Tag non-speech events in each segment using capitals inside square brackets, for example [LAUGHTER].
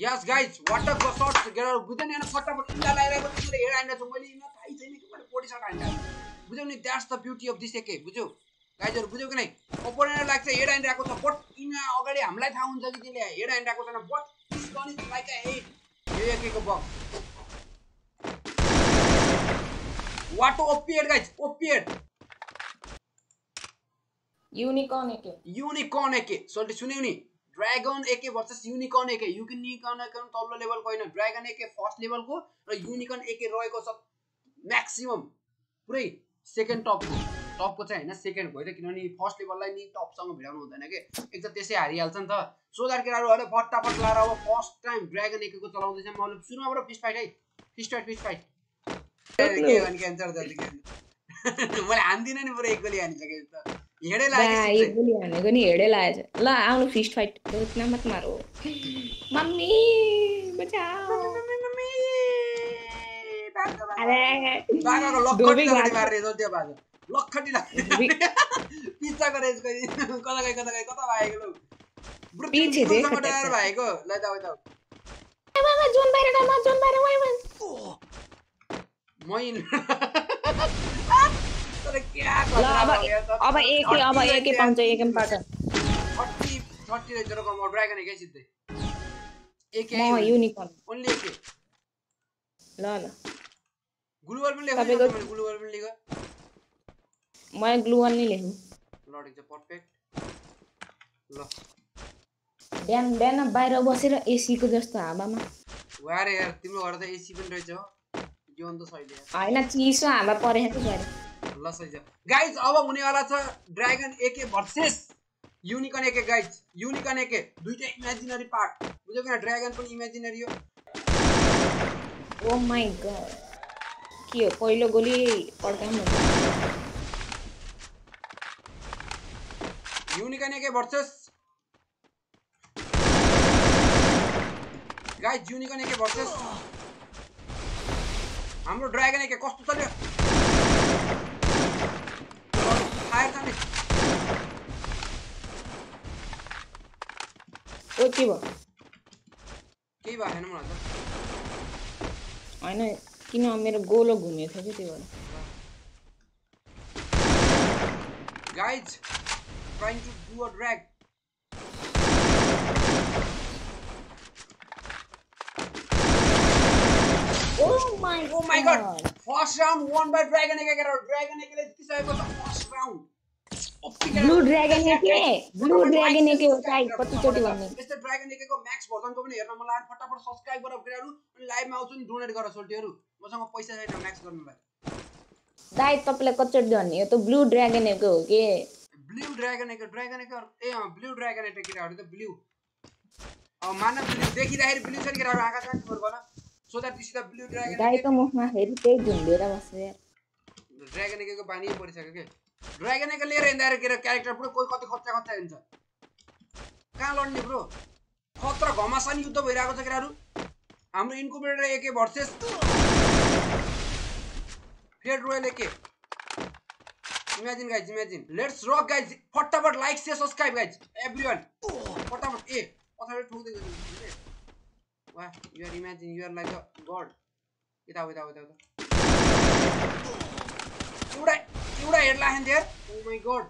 Yes guys what are the shots get बुझ्दैन होइन फटाफट इन्डा लगाइरहेको छु मैले हेड हान्दा छु मैले इमा थाहै छैन कि मैले बडी सर्ट हान्दा बुझ्यौ नि that's the beauty of this AK बुझ्यौ? गाइजहरू बुझ्यौ कि नै? ओपोनेन्ट लाग्छ हेड हानिरहेको छ बट इमा अगाडि हामीलाई थाहा हुन्छ कि त्यसले हेड हानिरहेको छैन but is gun is like a head यो एकेको बग वाटो ओपिएड गाइज ओपिएड युनिकर्न एके युनिकर्न एके सोल्टी सुन्यौ नि। Dragon AK versus unicorn AK unicorn AK तल्लो लेभलको होइन। ड्रागन एके फर्स्ट लेभलको र युनिकर्न एके रहेको छ म्याक्सिमम् पुरै सेकेन्ड टपको टपको चाहिँ होइन सेकेन्डको होइन किनभने फर्स्ट लेभललाई नि टपसँग भिडाउनु हुँदैन कि? एक त त्यसै हारिहाल्छ नि त। सोधार केटाहरू अहिले फटाफट लाएर अब फर्स्ट टाइम ड्रागन एकेको चलाउँदैछ। मैले सुरुमाबाट फिस फाइट है। फाइट फिस फाइट के भने क्यान्सर जल्दी [LAUGHS] मैले हान्दिनँ नि पुरै एक गोली हानिसकेँ त। हानेको नि हेडै लागेछ ल आउनु फिस्ट फाइट मत मारो मम्मी लाग्ने कहिले कता गए कता गए कता भागेको लौ बुढो पछि पिम्पुलसँग देखो डराएर त्यता। भागेको ल जाऊ जाऊ मामा जोन बाहिर डालमा जोन बाहिर वाइ वाइ मै तर क्या ल अब अब एकै अब एकै पाउँछ एकै पाउँछ थर्टी थर्टी रहेछ र म ड्रागन एकै युनिकर्न ओन्ली एकै ल ल। ग्लुवर पनि तपाईँको- ग्लुवर पनि म ग्लुअन नै लेख्नु ल ठिक छ पर्फेक्ट ल। बिहान बिहान बाहिर बसेर एसीको जस्तो हावामा वारे यार तिम्रो घर त एसी पनि रहेछ जीवन त होइन चिसो हावा परेको थियो ल सही छ। गाइज अब हुनेवाला छ dragon AK versus unicorn AK guys unicorn AK दुइटै इमेजिनरी पार्ट बुझ्यो किन ड्रागन पनि इमेजिनरी हो। ओ माई गड के हो? पहिलो गोली पड्काउनु unicorn AK versus guys unicorn AK versus हाम्रो ड्रागन एके कस्तो चल्यो? फायर जाने ओ के भयो केही भएको छैन मलाई त होइन किन मेरो गोलो घुमेको थियो कि त्यो भएर Guys, trying to do a drag. Oh my Oh my god! First round won by Dragon Egg. Dragon Egg ले जितिसकेको छ first round. Blue dragon AK blue dragon AK हो चाहिँ कतिचोटि भन्ने यस्तो ड्रागन एकेको म्याक्स भर्जनको पनि हेर्न लाग्यो फटाफट सब्सक्राइब गरेर केटाहरू अनि लाइभमा आउँछु नि डोनेट गर सोल्टीहरू मसँग पैसा छैन म्याक्स गर्नुलाई दाइ तपाईँलाई कतिचोटि भन्ने यो त ब्लू ड्रागन एके हो कि ब्लू ड्रागन एक ड्रागन एक ए अँ ब्लू ड्रागन एक केटाहरू त ब्लू अब मानव ब्लू देखिँदाखेरि ब्लू छ नि केटाहरू नि तिम्रो भन so that this the blue dragon दाइको मुखमा फेरि त्यही झुन्डेर बस्छ यार ड्रागन एकेको बानी परिसक्यो कि ड्रागन एके लिएर हिँड्दाखेरि क्यारेक्टर पुरो कोही कति खच्चा खच्चा हुन्छ। कहाँ लड्ने ब्रो खतरा घमासानी युद्ध भइरहेको छ केटाहरू। हाम्रो incubator AK versus fade royal AK. Imagine guys imagine let's rock guys फटाफट like share subscribe guys every फटाफट ए पछाडि ठोक्दै वाह your imagine your like a god यता यता हो, यता एउटा एउटा हेड लाग्यो नि ओ माई गड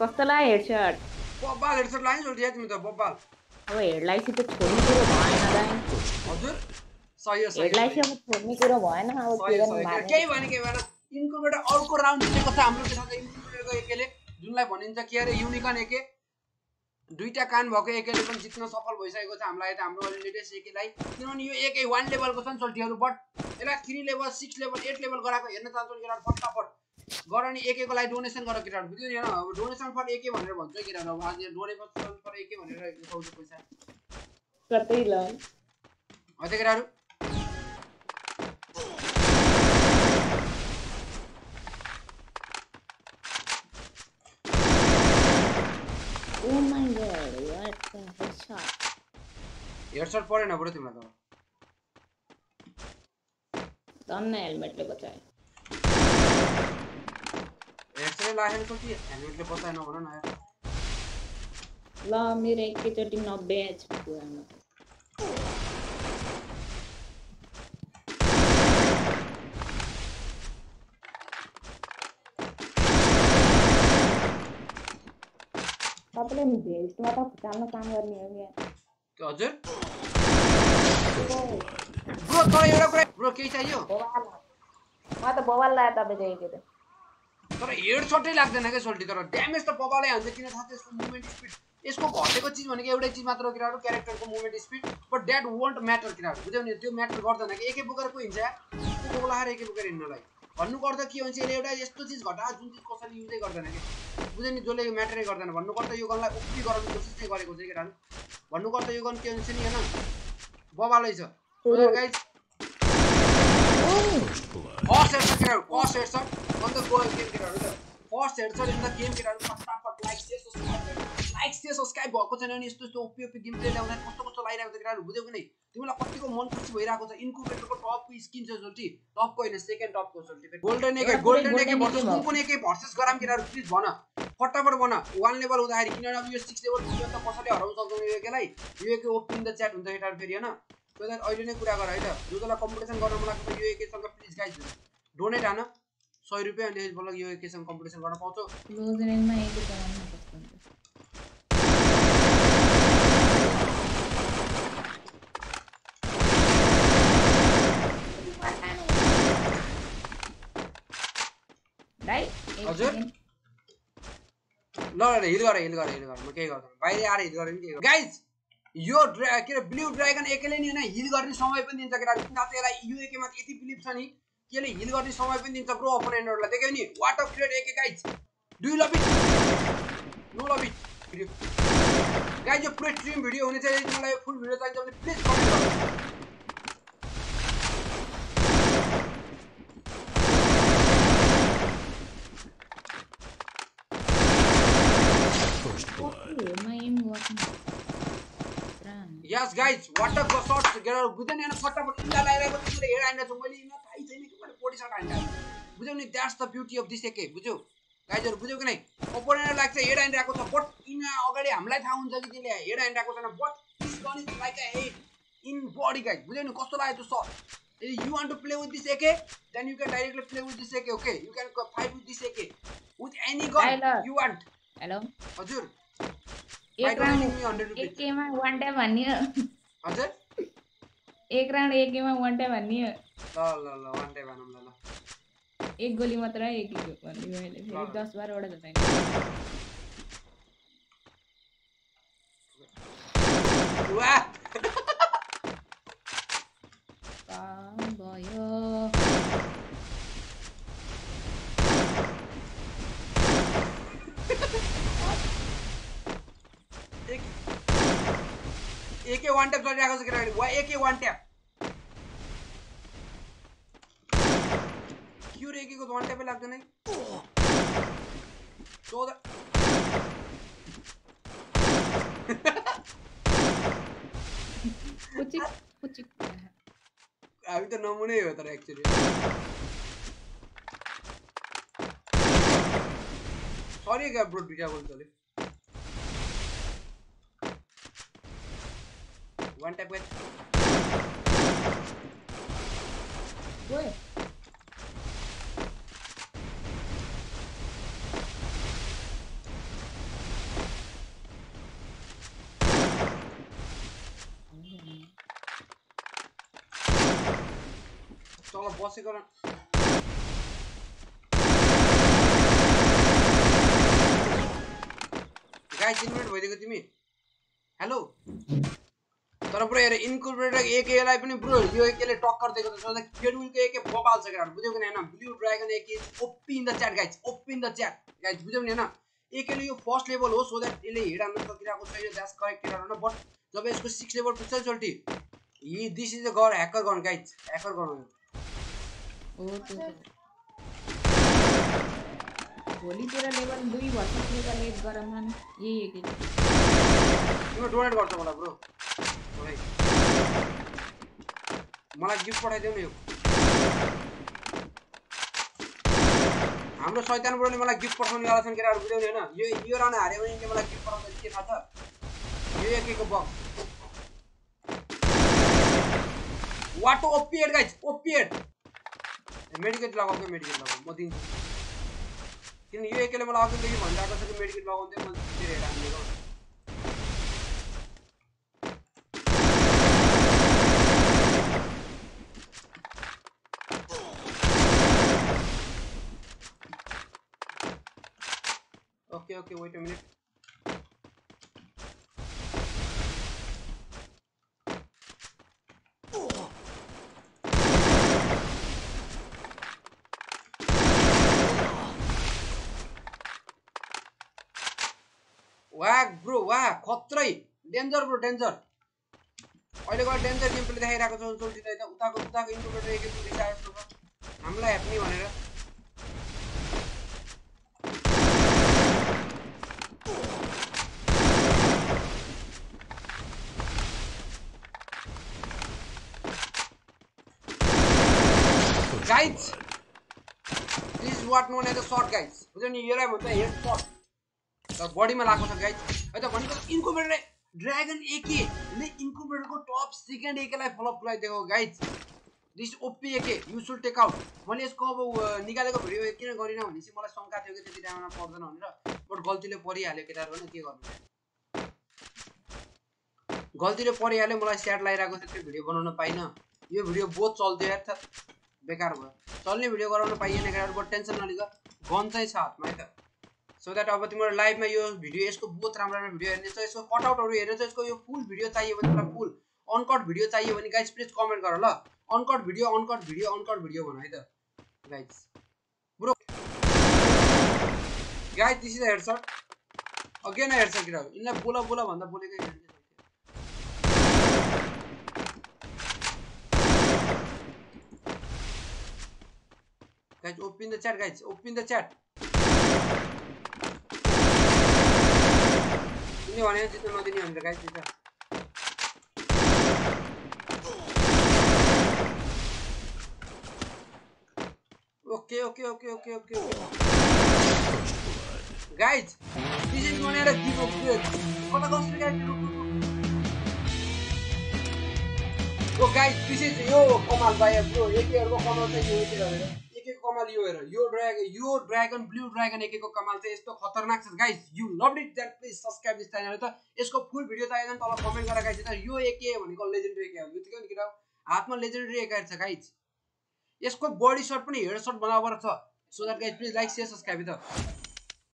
कस्तो लाग्यो हेडसट? बब्बाल हेडसेट लाग्यो नि तिमी त बब्बाल। अब हेडलाई चाहिँ त छोड्ने कुरो भएन दाइ। हजुर सही हो सही हेडलाई हो, चाहिँ अब छोड्ने कुरो भएन अब के गर्नु। मार्ने केही भने केही भएन। इन्कुबेटर अर्को राउन्ड जितेको छ हाम्रो एकेले। जुनलाई भनिन्छ के अरे युनिकन एके। दुईटा कान भएको एकेले पनि जित्न सफल भइसकेको छ हामीलाई त हाम्रो लेटेस्ट एकेलाई किनभने यो एकै वान लेभलको छ नि सोल्टीहरू बट यसलाई three level six level eight level गराएको हेर्न चाहन्छौँ केटाहरू फटाफट। गर नि एकेको लागि डोनेसन गर केटाहरू बुझ्यो नि होइन अब डोनेसन फर एके भनेर भन्छ केटाहरू अब आज डोनेसन फर एके भनेर देखाउँछ पैसा। कतै ल। हजुर केटाहरू ओ my god what the headshot headshot परेन बरु तिमीलाई त धन्न हेलमेटले बचायो हेडसटै लागेन त कि हेलमेटले बचाएन भन न यार। ल मेरो एकैचोटि नब्बे एचपी पुरानो तपाईँले भेस्टमा त फुटाल्न काम गर्ने हो क्या हजुर ब्रो तर एउटा कुरा ब्रो केही चाहियो बवाल। म त बवाल लाग्यो तपाईँको एक त तर हेड सटै लाग्दैन क्या सोल्टी? तर ड्यामेज त बबालै हान्छ किन थाहा छ यसको मुभमेन्ट स्पिड यसको घटेको चिज भनेको एउटै चिज मात्र हो केटाहरू क्यारेक्टरको movement speed but that won't matter केटाहरू बुझ्यौ नि? त्यो म्याटर गर्दैन कि? एकै बोकेर को हिँड्छ? को बोलाएर एकै बोकेर हिँड्नलाई भन्नु पर्दा के भन्छ यसले एउटा यस्तो चिज घटा जुन चिज कसैले युजै गर्दैन कि? बुझ्यो नि? जसले यो म्याटरै गर्दैन। भन्नु पर्दा यो गनलाई उक्ति गराउने कोसिस चाहिँ गरेको छ केटाहरू। भन्नु पर्दा यो गन के हुन्छ नि होइन बबालै छ। गाइज फर्स्ट हेड छ केटाहरू फर्स्ट हेड छ अन्त गयो गेम केटाहरू त फर्स्ट हेड छ अन्त गेम केटाहरू फटाफट लाइक चाहिँ सब्सक्राइब लाइक चाहिँ सब्सक्राइब भएको छैन भने यस्तो यस्तो ओपी ओपी गेम प्ले ल्याउँदा कस्तो कस्तो लागिरहेको छ केटाहरू बुझ्यौ कि नै तिमीलाई कतिको मन खुसी भइरहेको छ इन्कुबेटरको टपको स्किन छ सोल्टी टपको होइन सेकेन्ड टपको सोल्टी golden AK golden AK versus. कुन एकै भर्सेस गराम केटाहरू प्लिज भन फटाफट भन वान लेभल हुँदाखेरि किनभने अब यो सिक्स लेभल पुग्यो त कसैले हराउनु सक्दैन यो एकेलाई यो एकै द च्याट हुन्छ केटाहरू फेरि होइन त अहिले नै कुरा गर है त जो जसलाई कम्पिटिसन गर्न मन लाग्छ यो एकेसँग प्लिज गाइज डोनेट हान सय रुपियाँ अनि त्यसपछि यो एकेसँग कम्पिटिसन गर्न पाउँछौ हजुर? ल हिल गर हिल गर हिल गर। म केही गर्दैन। बाहिर आएर हिल गरेर केही गाइज यो ड्रा के अरे ब्लू ड्रागन एक्लै नि होइन हिल गर्ने समय पनि दिन्छ केटाहरू किन त यसलाई यो एकेमा यति बिलिभ छ नि कि यसले हिल गर्ने समय पनि दिन्छ प्रो अपोनेन्टहरूलाई देख्यो नि? What of create AK guys do love it no love it video guys यो पुरै स्ट्रिम भिडियो हुने चाहिँ मलाई फुल भिडियो चाहिन्छ भने प्लिज कमेन्ट गर्नु yes guys what of shots गेर बुझ्दैन होइन फटाफट इन्डा लगाइरहेको थियो मैले हेड हान्दा छु मैले इन्डा थाहै छैन कि मैले पोटी सर्ट हान्दा। बुझ्यौ नि that's the beauty of this AK बुझ्यौ? गाइजहरू बुझ्यौ कि नै? ओपोनेन्ट लाग्छ हेड हानिरहेको छ बट इन अगाडि हामीलाई थाहा हुन्छ कि त्यसले हेड हानिरहेको छैन but is gun is like a head in body guys बुझ्यौ नि कस्तो लाग्यो त्यो सर्ट यदि you want to play with this AK then you can directly play with this AK okay you can fight with this AK with any gun. You want hello हजुर। एक round hundred rupees एकेमा one time भन्ने हो हजुर एक round एकेमा one time भन्ने हो ल ल ल वान टाइम भनौँ ल ल एक गोली मात्र है एक भन्ने मैले फेरि। दस बाह्रवटा वाह कहाँ भयो एके वान ट्याप चलिरहेको छ केटाकेटी वा एके वान ट्याप क्युर एकेको वान ट्यापै लाग्दैन है चौध पुचिक पुचिक हामी त नमुनै हो तर एक्चुली सरी क्या ब्रो दुइटा गोल चल्यो वान ट्याप गयो तल बसेको र गाई तिन मिनट भइदिएको तिमी हेलो तर ब्रो हेर इन्कुलरेटर एकेलाई पनि ब्रो यो एकेले टक्कर दिएको छ केडुलको एके बबाल छ केटाहरू बुझ्यौ कि होइन? Blue dragon AK OP in the chat guys OP in the chat guys बुझ्यौ नि होइन? एकेले यो फर्स्ट लेभल हो सो द्याट यसले हिड हान्नु सकिरहेको छ यो द्याट्स करेक्ट केटाहरू होइन? बट जब यसको सिक्स लेभल पुग्छ चल्टी हि दिस इज अ गर hacker gun guys hacker gun. भोलितिर लेभल दुई भर्सेस लेभल एक गरौँला नि यही डोनेट गर्छ मलाई ब्रो। मलाई गिफ्ट पठाइदेऊ न यो। हाम्रो सैतान ब्रोले मलाई गिफ्ट पठाउनेवाला छन् केटाहरू बुझ्यौ नि होइन। यो यो राउन्ड हार्यो भने यसले मलाई गिफ्ट पठाउँछ के थाहा छ? यो एकेको बक्स वाट ओपिएड गाइज ओपिएड मेडिकेट लगाऊ क्या मेडिकेट लगाऊ? म दिन्छु। किनभने यो एकैले मलाई अघि देखि भनिरहेको छ कि मेडिकेट लगाउँदै म फेरि हेर Okay, okay, wait a minute. वाह ब्रो वाह खत्रै डेन्जर ब्रो डेन्जर अहिले गएर डेन्जर गेम प्ले देखाइरहेको छ उताको उताको इन्टरप्रेटर एक हामीलाई हेप्ने भनेर guys. This is what known as a shot guys. बुझ्यो नि यसलाई भन्छ हेड शट र बडीमा लागेको छ गाइज है त भनेको इन्कुबेटरले ड्रागन एकेले इन्कुबेटरको टप सेकेन्ड एकेलाई follow up पुऱ्याइदिएको guys this OP AK you should take out मैले यसको अब निकालेको भिडियो किन गरिनँ भनेपछि मलाई शङ्का थियो कि त्यति टाइममा पर्दैन भनेर बट गल्तीले परिहाल्यो केटाहरू भने के गर्नु? गल्तीले परिहाल्यो मलाई स्याट लगाइरहेको थियो त्यो भिडियो बनाउन पाइनँ। यो भिडियो बहुत चल्थ्यो यार बेकार भयो। चल्ने भिडियो गराउन पाइएन केटाहरू बट टेन्सन नलिग। चाहिँ छ हातमा है त। सो द्याट अब तिम्रो लाइभमा यो भिडियो यसको बहुत राम्रो राम्रो भिडियो हेर्ने छ। यसको कटआउटहरू हेर्ने छ। यसको यो फुल भिडियो चाहियो भने मलाई फुल। अनकट भिडियो चाहियो भने गाइज प्लिज कमेन्ट गर ल। Uncut video uncut video uncut video भन है त। Guys bro guys this is headshot again headshot किरा यिनीलाई बोला बोला भन्दा बोलेकै Guys, open the chat, guys. Open the chat. तिमीले भने जित्न नदिने भनेर गाइस जित्छ okay okay okay okay okay guys this is भनेर दिएको कता कसरी guys oh guys this is यो कमाल भाइ ब्रो एकेहरूको कमाल चाहिँ यो यति गरेर एकेको कमाल यो हेर यो ड्रागन यो ड्रागन ब्लू ड्रागन एकेको कमाल चाहिँ यस्तो खतरनाक छ। Guys you love it that please subscribe this channel त। यसको फुल भिडियो चाहियो तल कमेन्ट गरेर गाइज त यो एके भनेको लेजेन्डरी एके हो। यतिकै नि किन हातमा लेजेन्डरी एके छ गाइज यसको बडी सर्ट पनि हेड सर्ट बनाएर छ। So that guys please like share subscribe त।